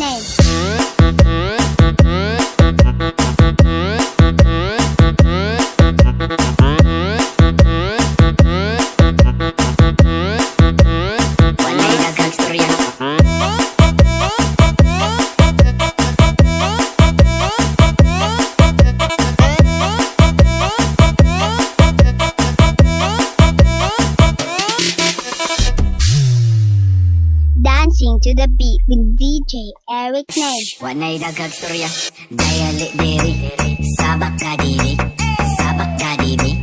name. to the beat with DJ Eric Ney. Sabak sabak.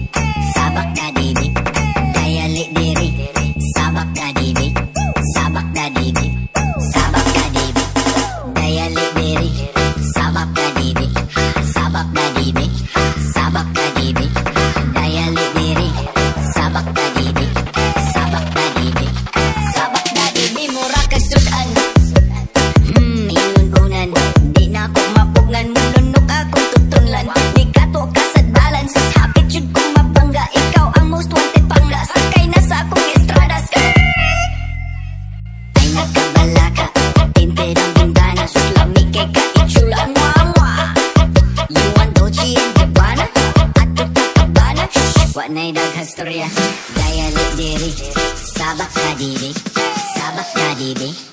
Panay daghastorya Daya li diri. Sabak kadiri Sabak kadiri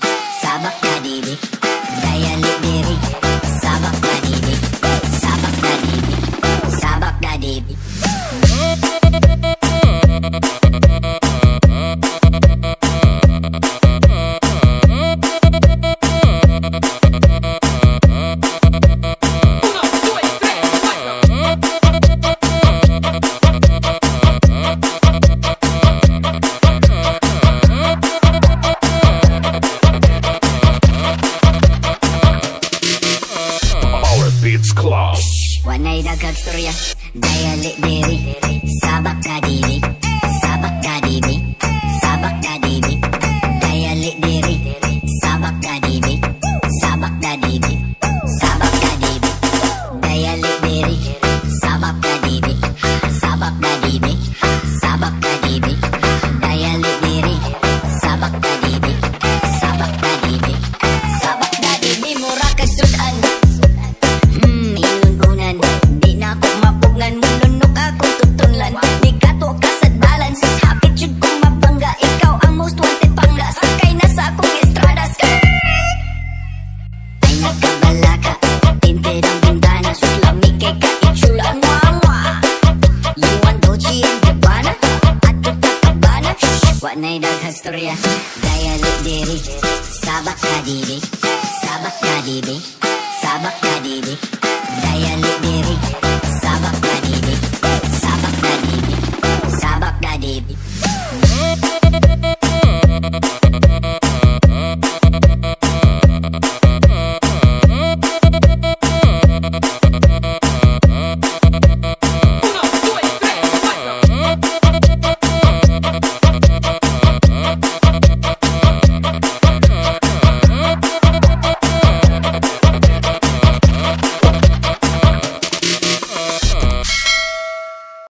It's Klaus. historia. Gaya ni Diri Sabak na Diri Sabak na Diri Sabak na Diri Gaya ni Diri Sabak na Diri Sabak na Diri Sabak na Diri